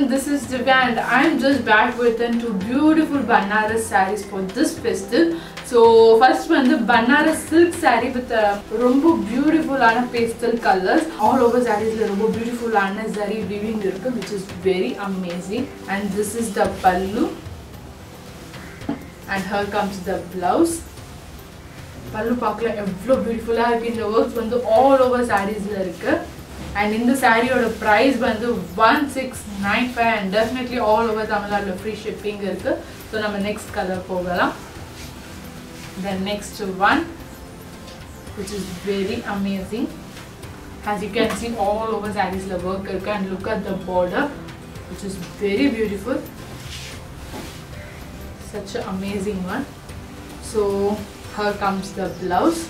everyone, this is Divya and I'm just back with then two beautiful Banaras sarees for this festive. So first வந்து Banaras silk saree with a ரொம்ப பியூட்டிஃபுல்லான pastel colors. All over sareesல ரொம்ப பியூட்டிஃபுல்லான zari weaving which is very amazing. And this is the pallu. And here comes the blouse. pallu பார்க்கல எவ்வளோ பியூட்டிஃபுல்லாக இருக்குது இந்த ஒர்க்ஸ் வந்து ஆல் ஓவர் சாரீஸில் அண்ட் இந்த சாரியோட ப்ரைஸ் வந்து one six nine five and definitely all over தமிழ்நாட்டில் ஃப்ரீ ஷிப்பிங் இருக்குது ஸோ நம்ம நெக்ஸ்ட் கலர் போகலாம் then next one which is very amazing as you can see all over sarees the work இருக்கு and look at the border which is very beautiful such an amazing one so here comes the blouse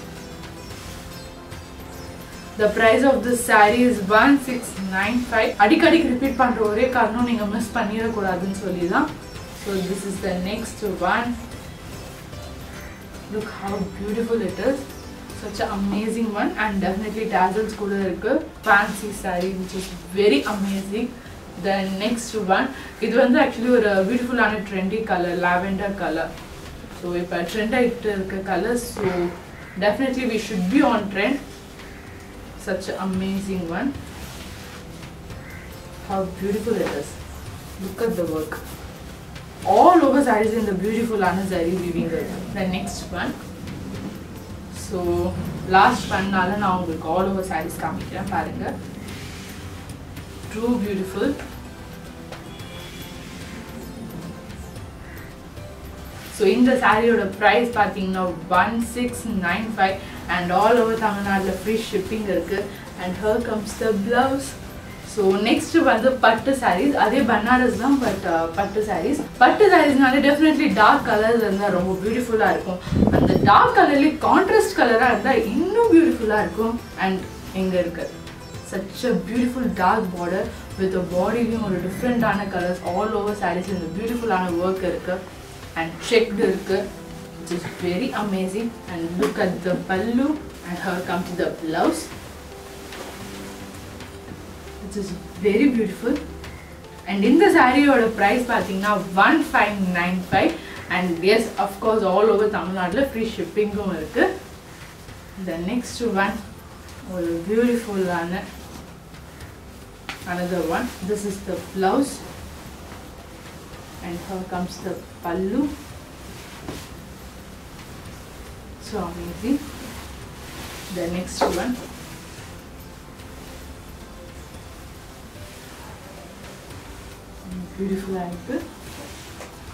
The price of this sari is one six nine five அடிக்கடிக்கு repeat பண்ணுற ஒரே காரணம் நீங்கள் miss பண்ணிடக்கூடாதுன்னு சொல்லி தான் so this is the next one look how beautiful it is such amazing one and definitely definitely கூட இருக்கு fancy saree which is very amazing the next one இது வந்து ஆக்சுவலி ஒரு பியூட்டிஃபுல்லான trendy colour lavender colour so இப்போ trend ஆகிட்டு இருக்க colour so definitely we should be on trend such an amazing one how beautiful it is look at the work all over sarees in the beautiful Anna zari weaving இருக்கு. the next one so last பண்ணால நான் உங்களுக்கு all over sarees காமிக்கிறேன் பாருங்க true beautiful so இந்த சாரியோட price பார்த்தீங்கன்னா one six nine five and all over தமிழ்நாட்டில் free shipping இருக்குது and here comes the blouse so next வந்து பட்டு சாரீஸ் அதே பனாரஸ் தான் பட் பட்டு சாரீஸ் பட்டு சாரீஸ்னாலே டெஃபினெட்லி டார்க் கலர்ஸ் இருந்தால் ரொம்ப பியூட்டிஃபுல்லாக இருக்கும். அந்த டார்க் கலர்லேயே கான்ட்ராஸ்ட் கலராக இருந்தால் இன்னும் பியூட்டிஃபுல்லாக இருக்கும். அண்ட் எங்கே இருக்குது such a beautiful dark border with பாடிலையும் ஒரு டிஃப்ரெண்ட்டான கலர்ஸ் ஆல் ஓவர் சாரீஸ் இந்த பியூட்டிஃபுல்லான ஒர்க் இருக்குது அண்ட் செக்டு இருக்குது which is very amazing and look at the pallu and here comes the blouse which is very beautiful and இந்த சாரியோட price பார்த்தீங்கன்னா one five nine five and yes of course all over தமிழ்நாட்டில் free ஷிப்பிங்கும் இருக்கு த next one ஒரு பியூட்டிஃபுல்லான another one this is the blouse and here comes the pallu so amazing the next one. Beautiful ankle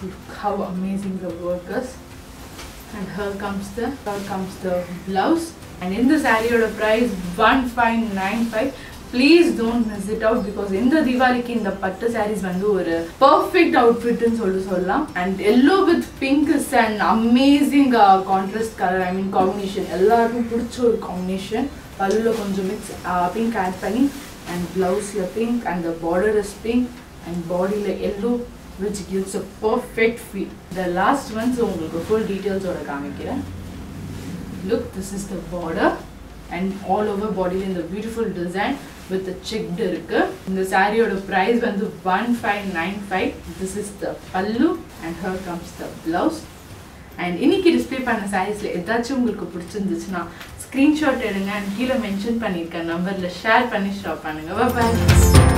look how amazing the work is. And here comes the here comes the blouse. And in this area the price 1595 please don't miss it out because இந்த தீபாவளிக்கு இந்த பட்டு சாரீஸ் வந்து ஒரு perfect அவுட்ஃபிட்னு சொல்லி சொல்லலாம். And yellow with pink is and amazing contrast colour I mean combination எல்லாருக்கும் பிடிச்ச ஒரு காம்பினேஷன் பல்லில் கொஞ்சம் மிக்ஸ் பிங்க் ஆட் பண்ணி அண்ட் ப்ளவுஸில் pink and the border is pink and பாடியில் yellow which gives a perfect feel the last ones உங்களுக்கு full டீட்டெயில்ஸோட காமிக்கிறேன். Look this is the border and all over பாடியில் இந்த பியூட்டிஃபுல் டிசைன் வித் செக்டு இருக்கு. இந்த சாரியோட ப்ரைஸ் வந்து one five nine five this is the pallu and here comes the blouse and இன்னைக்கு டிஸ்பிளே பண்ண சாரீஸில் ஏதாச்சும் உங்களுக்கு பிடிச்சிருந்துச்சுன்னா ஸ்க்ரீன்ஷாட் எடுங்க அண்ட் கீழே மென்ஷன் பண்ணியிருக்கேன் நம்பரில் ஷேர் பண்ணி ஷாப் பண்ணுங்க. பாய்